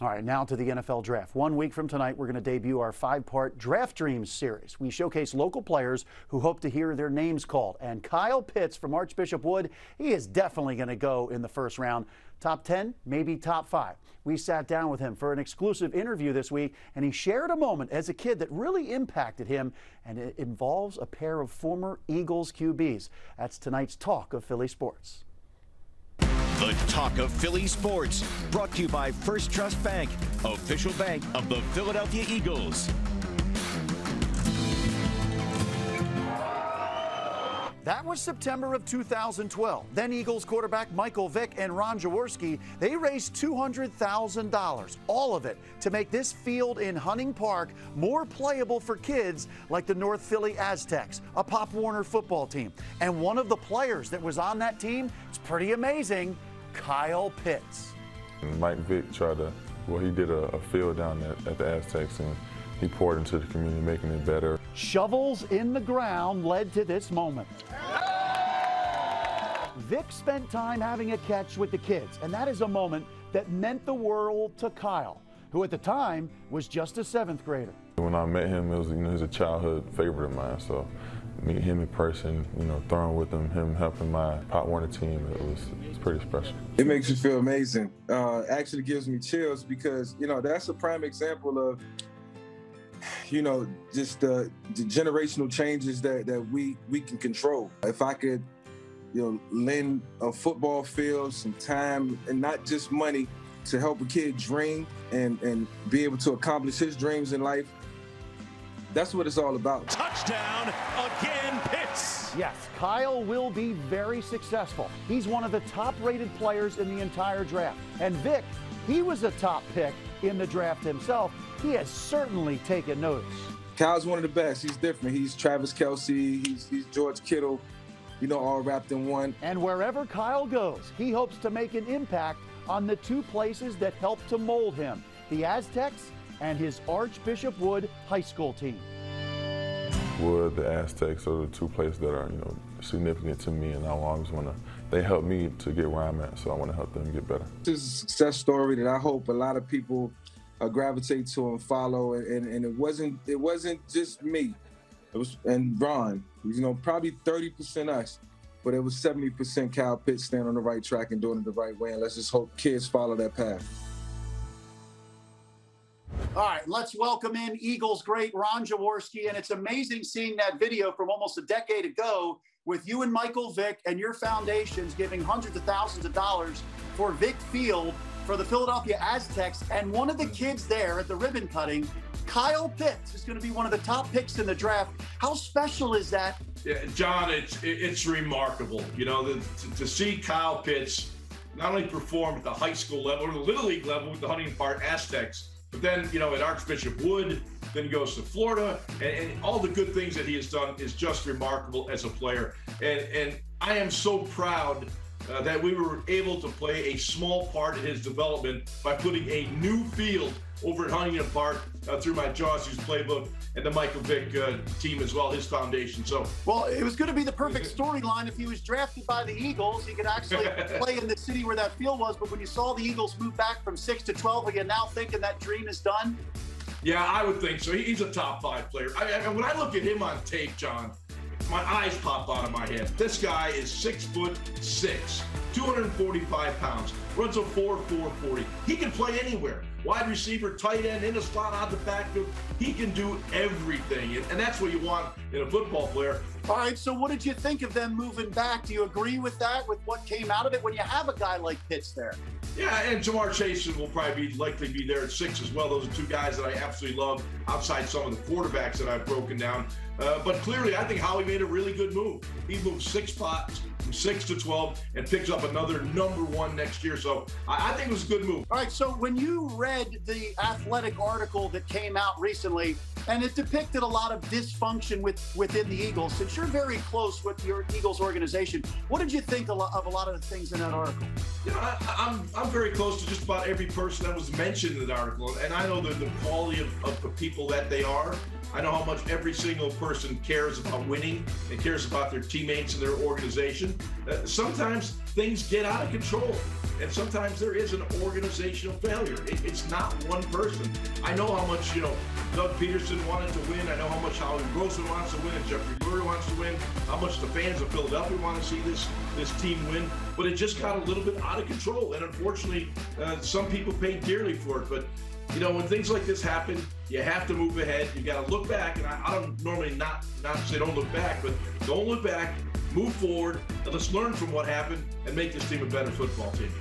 All right, now to the NFL draft. One week from tonight, we're going to debut our five part Draft Dreams series. We showcase local players who hope to hear their names called. And Kyle Pitts from Archbishop Wood, he is definitely going to go in the first round. Top 10, maybe top five. We sat down with him for an exclusive interview this week, and he shared a moment as a kid that really impacted him, and it involves a pair of former Eagles QBs. That's tonight's talk of Philly sports. The talk of Philly sports, brought to you by First Trust Bank, official bank of the Philadelphia Eagles. That was September of 2012. Then Eagles quarterback Michael Vick and Ron Jaworski, they raised $200,000, all of it, to make this field in Hunting Park more playable for kids like the North Philly Aztecs, a Pop Warner football team. And one of the players that was on that team, it's pretty amazing, Kyle Pitts. Mike Vick tried to, well, he did a, a field down at, at the Aztecs and he poured into the community, making it better. Shovels in the ground led to this moment. Vick spent time having a catch with the kids, and that is a moment that meant the world to Kyle, who at the time was just a seventh grader. When I met him, it was, you know, he's a childhood favorite of mine, so meet him in person, you know, throwing with him, him helping my Pop Warner team, it was, it was pretty special. It makes you feel amazing. Uh, actually gives me chills because, you know, that's a prime example of, you know, just the, the generational changes that, that we, we can control. If I could, you know, lend a football field some time and not just money to help a kid dream and, and be able to accomplish his dreams in life, that's what it's all about. Touchdown again, Pitts. Yes, Kyle will be very successful. He's one of the top rated players in the entire draft. And Vick, he was a top pick in the draft himself. He has certainly taken notice. Kyle's one of the best. He's different. He's Travis Kelce, he's, he's George Kittle, you know, all wrapped in one. And wherever Kyle goes, he hopes to make an impact on the two places that helped to mold him the Aztecs and his Archbishop Wood high school team. The Aztecs are the two places that are, you know, significant to me, and I always want to. They helped me to get where I'm at, so I want to help them get better. This is a success story that I hope a lot of people uh, gravitate to and follow. And, and it wasn't it wasn't just me. It was and Ron. You know, probably 30% us, but it was 70% Kyle Pitts standing on the right track and doing it the right way. And let's just hope kids follow that path. All right, let's welcome in Eagles great Ron Jaworski. And it's amazing seeing that video from almost a decade ago with you and Michael Vick and your foundations giving hundreds of thousands of dollars for Vick Field for the Philadelphia Aztecs. And one of the kids there at the ribbon cutting, Kyle Pitts, is going to be one of the top picks in the draft. How special is that? Yeah, John, it's it's remarkable. You know, the, to, to see Kyle Pitts not only perform at the high school level or the little league level with the Huntington Park Aztecs, but then, you know, at Archbishop Wood, then he goes to Florida, and, and, all the good things that he has done is just remarkable as a player. And and I am so proud uh, that we were able to play a small part in his development by putting a new field over at Huntington Park uh, through my Jaws Youth Playbook and the Michael Vick uh, team as well, his foundation. So, well, it was going to be the perfect storyline if he was drafted by the Eagles. He could actually play in the city where that field was. But when you saw the Eagles move back from six to twelve again, now thinking that dream is done. Yeah, I would think so. He's a top five player. I, I, when I look at him on tape, John, my eyes pop out of my head. This guy is six foot six, 245 pounds, runs a 4 4 40. He can play anywhere. Wide receiver, tight end, in the slot, out the backfield. He can do everything. And, and that's what you want in a football player. All right, so what did you think of them moving back? Do you agree with that, with what came out of it when you have a guy like Pitts there? Yeah, and Ja'Marr Chase will probably be likely be there at six as well. Those are two guys that I absolutely love outside some of the quarterbacks that I've broken down. Uh, but clearly, I think Howie made a really good move. He moved six spots from six to 12 and picks up another number one next year. So I, I think it was a good move. All right. So when you read the athletic article that came out recently, and it depicted a lot of dysfunction with within the Eagles, since you're very close with your Eagles organization, what did you think of a lot of the things in that article? You know, I, am I'm, I'm very close to just about every person that was mentioned in the article, and I know the, the quality of, of the people that they are. I know how much every single person cares about winning and cares about their teammates and their organization. Uh, sometimes things get out of control. And sometimes there is an organizational failure. It, it's not one person. I know how much, you know, Doug Pederson wanted to win. I know how much Howie Roseman wants to win and Jeffrey Lurie wants to win. How much the fans of Philadelphia want to see this this team win. But it just got a little bit out of control. And unfortunately, uh, some people paid dearly for it. But you know, when things like this happen, you have to move ahead. You got to look back, and I, I, don't normally not not say don't look back, but don't look back. Move forward, and let's learn from what happened and make this team a better football team.